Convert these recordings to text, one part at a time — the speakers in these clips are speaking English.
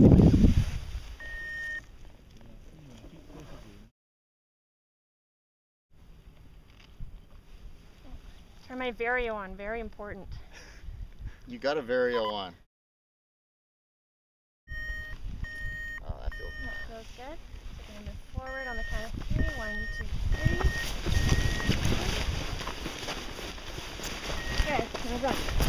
Turn my Vario on, very important. You got a Vario on. Oh, that feels That feels good. So we're gonna move forward on the count of three. One, two, three. Okay, now run.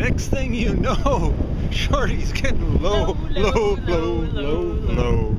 Next thing you know, Shorty's getting low, low, low, low, low.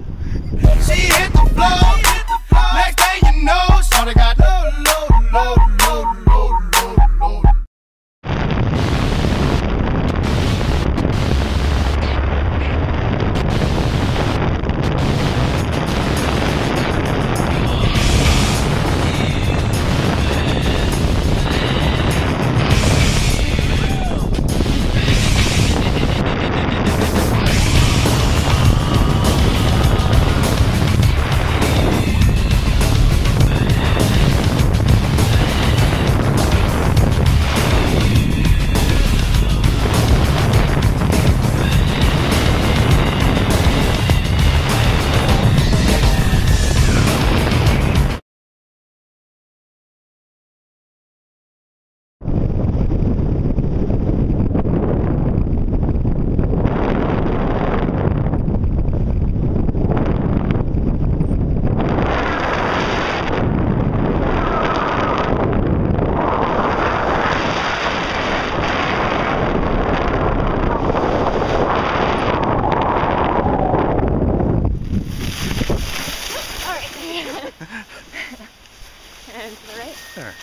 There.